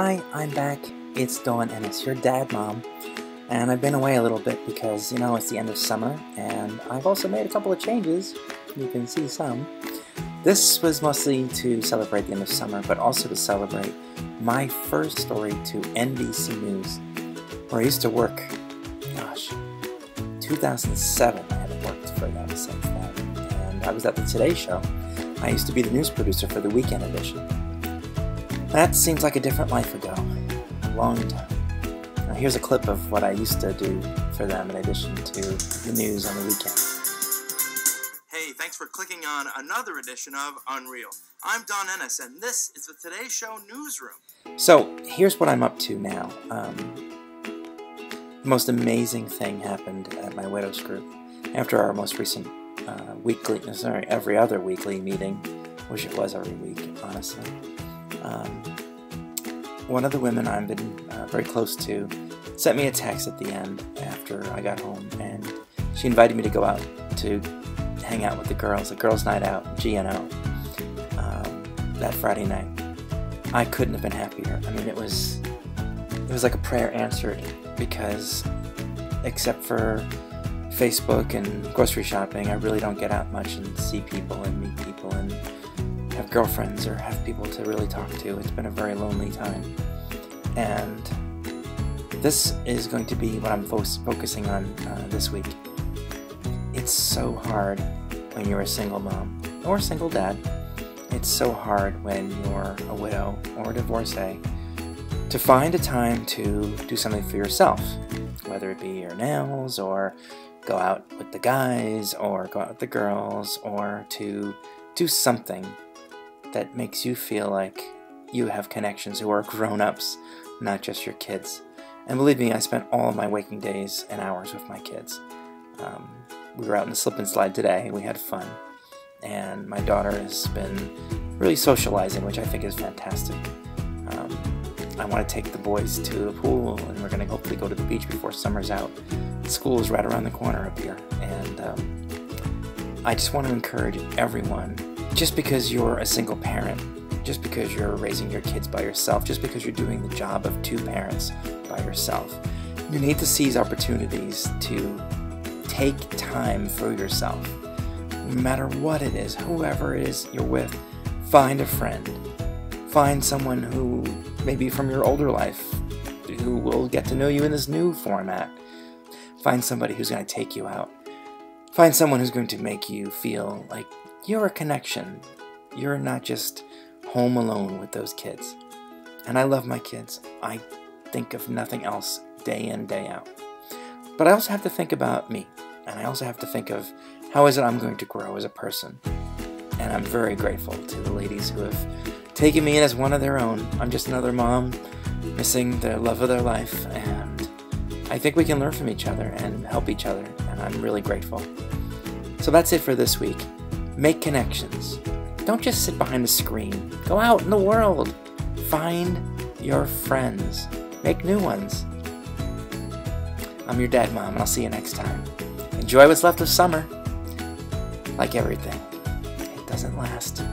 Hi, I'm back. It's Dawn and it's your DadMom. And I've been away a little bit because, you know, it's the end of summer and I've also made a couple of changes. You can see some. This was mostly to celebrate the end of summer, but also to celebrate my first story to NBC News, where I used to work, gosh, 2007 I haven't worked for them since then. And I was at the Today Show. I used to be the news producer for the weekend edition. That seems like a different life ago. A long time. Now here's a clip of what I used to do for them in addition to the news on the weekend. Hey, thanks for clicking on another edition of Unreal. I'm Don Ennis, and this is the Today Show Newsroom. So here's what I'm up to now. Um, the most amazing thing happened at my Widows group. After our most recent uh, weekly, sorry, every other weekly meeting, wish it was every week, honestly. Um, one of the women I've been uh, very close to sent me a text at the end after I got home, and she invited me to go out to hang out with the girls, a girls' night out, GNO, um, that Friday night. I couldn't have been happier. I mean, it was it was like a prayer answered because, except for Facebook and grocery shopping, I really don't get out much and see people and meet people and have girlfriends or have people to really talk to. It's been a very lonely time. And this is going to be what I'm fo focusing on uh, this week. It's so hard when you're a single mom or a single dad. It's so hard when you're a widow or a divorcee to find a time to do something for yourself, whether it be your nails or go out with the guys or go out with the girls or to do something that makes you feel like you have connections who are grown-ups, not just your kids. And believe me, I spent all of my waking days and hours with my kids. Um, we were out in the slip and slide today, we had fun. And my daughter has been really socializing, which I think is fantastic. Um, I want to take the boys to the pool, and we're going to hopefully go to the beach before summer's out. School is right around the corner up here, and um, I just want to encourage everyone just because you're a single parent, just because you're raising your kids by yourself, just because you're doing the job of two parents by yourself, you need to seize opportunities to take time for yourself. No matter what it is, whoever it is you're with, find a friend. Find someone who, maybe from your older life, who will get to know you in this new format. Find somebody who's going to take you out. Find someone who's going to make you feel like you're a connection. You're not just home alone with those kids. And I love my kids. I think of nothing else day in, day out. But I also have to think about me. And I also have to think of how is it I'm going to grow as a person. And I'm very grateful to the ladies who have taken me in as one of their own. I'm just another mom missing the love of their life. And I think we can learn from each other and help each other. And I'm really grateful. So that's it for this week. Make connections. Don't just sit behind a screen. Go out in the world. Find your friends. Make new ones. I'm your DadMom, and I'll see you next time. Enjoy what's left of summer. Like everything, it doesn't last.